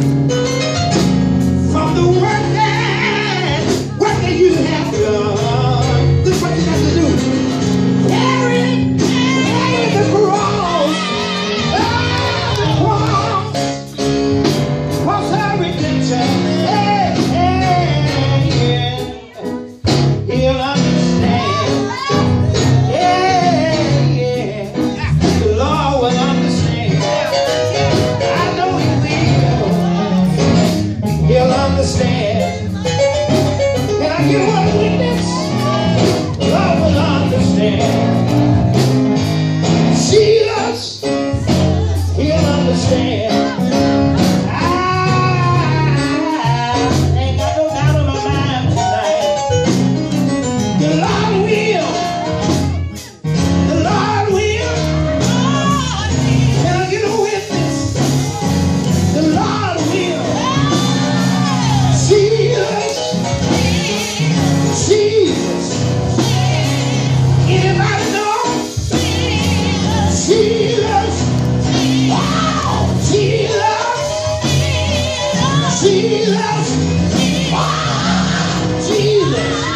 Thank you. He ain't finna